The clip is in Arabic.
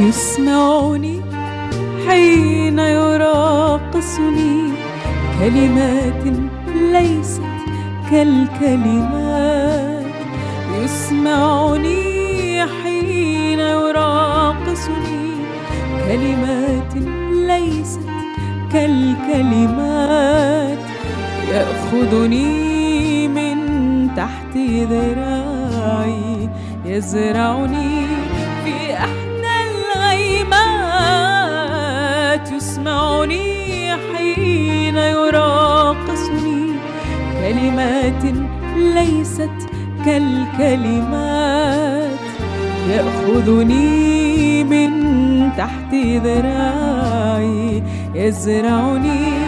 يسمعني حين يراقصني كلمات ليست كالكلمات. يسمعني حين يراقصني كلمات ليست كالكلمات. يأخذني من تحت ذراعي يزرعني يسمعني حين يراقصني كلمات ليست كالكلمات يأخذني من تحت ذراعي يزرعني